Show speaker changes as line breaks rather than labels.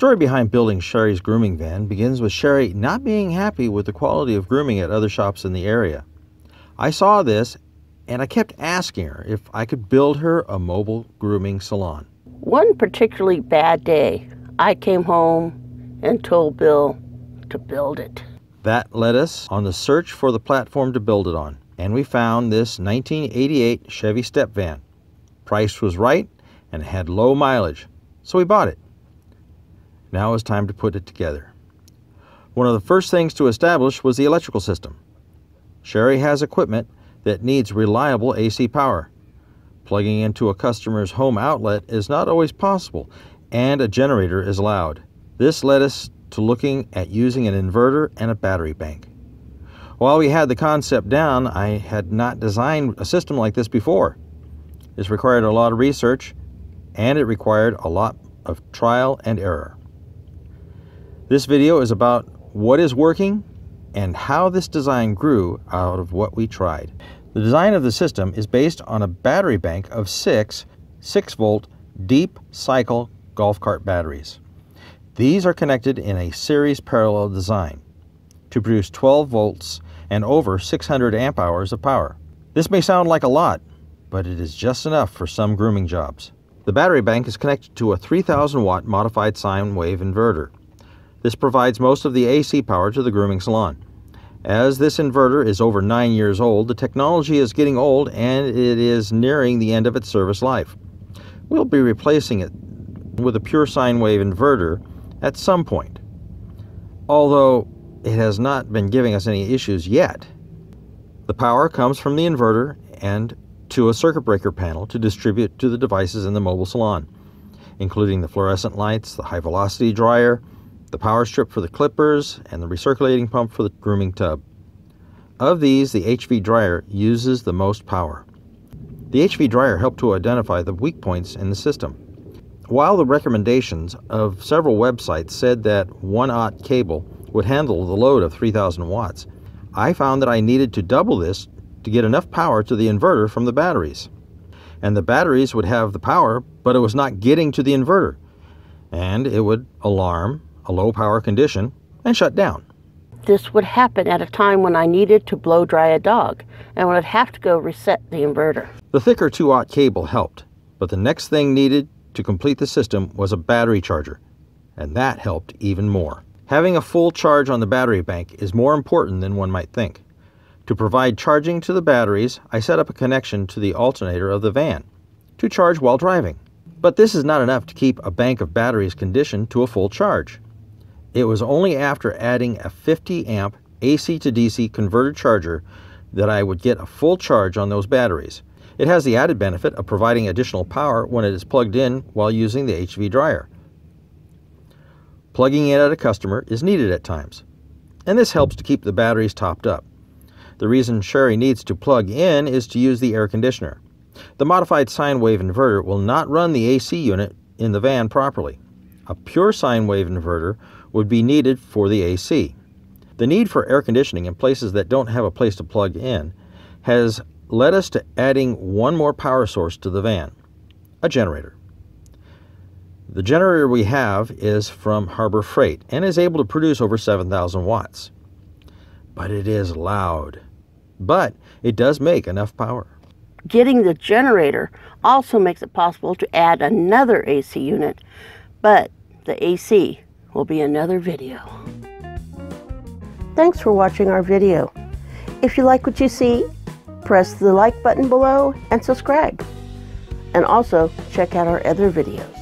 story behind building Sherry's grooming van begins with Sherry not being happy with the quality of grooming at other shops in the area. I saw this and I kept asking her if I could build her a mobile grooming salon.
One particularly bad day, I came home and told Bill to build it.
That led us on the search for the platform to build it on, and we found this 1988 Chevy step van. Price was right and it had low mileage, so we bought it. Now it was time to put it together. One of the first things to establish was the electrical system. Sherry has equipment that needs reliable AC power. Plugging into a customer's home outlet is not always possible, and a generator is allowed. This led us to looking at using an inverter and a battery bank. While we had the concept down, I had not designed a system like this before. This required a lot of research, and it required a lot of trial and error. This video is about what is working and how this design grew out of what we tried. The design of the system is based on a battery bank of six 6 volt deep cycle golf cart batteries. These are connected in a series parallel design to produce 12 volts and over 600 amp hours of power. This may sound like a lot, but it is just enough for some grooming jobs. The battery bank is connected to a 3000 watt modified sine wave inverter. This provides most of the AC power to the grooming salon. As this inverter is over 9 years old, the technology is getting old and it is nearing the end of its service life. We'll be replacing it with a pure sine wave inverter at some point, although it has not been giving us any issues yet. The power comes from the inverter and to a circuit breaker panel to distribute to the devices in the mobile salon, including the fluorescent lights, the high velocity dryer, the power strip for the clippers, and the recirculating pump for the grooming tub. Of these, the HV dryer uses the most power. The HV dryer helped to identify the weak points in the system. While the recommendations of several websites said that 1 aught cable would handle the load of 3000 watts, I found that I needed to double this to get enough power to the inverter from the batteries. And the batteries would have the power, but it was not getting to the inverter. And it would alarm a low power condition, and shut down.
This would happen at a time when I needed to blow dry a dog and would have to go reset the inverter.
The thicker 2 aught cable helped, but the next thing needed to complete the system was a battery charger, and that helped even more. Having a full charge on the battery bank is more important than one might think. To provide charging to the batteries, I set up a connection to the alternator of the van to charge while driving. But this is not enough to keep a bank of batteries conditioned to a full charge. It was only after adding a 50 amp AC to DC converter charger that I would get a full charge on those batteries. It has the added benefit of providing additional power when it is plugged in while using the HV dryer. Plugging in at a customer is needed at times, and this helps to keep the batteries topped up. The reason Sherry needs to plug in is to use the air conditioner. The modified sine wave inverter will not run the AC unit in the van properly. A pure sine wave inverter would be needed for the AC. The need for air conditioning in places that don't have a place to plug in has led us to adding one more power source to the van a generator. The generator we have is from Harbor Freight and is able to produce over 7,000 watts. But it is loud. But it does make enough power.
Getting the generator also makes it possible to add another AC unit, but the AC will be another video. Thanks for watching our video. If you like what you see, press the like button below and subscribe. And also check out our other videos.